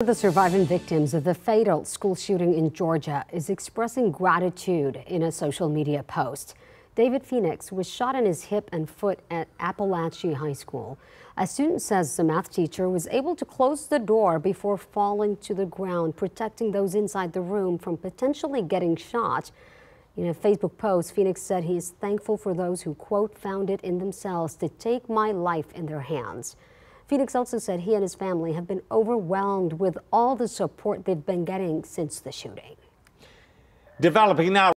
One of the surviving victims of the fatal school shooting in Georgia is expressing gratitude in a social media post. David Phenix was shot in his hip and foot at Apalachee High School. A student says the math teacher was able to close the door before falling to the ground, protecting those inside the room from potentially getting shot. In a Facebook post, Phenix said he is thankful for those who, quote, found it in themselves to take my life in their hands. Phenix also said he and his family have been overwhelmed with all the support they've been getting since the shooting. Developing now.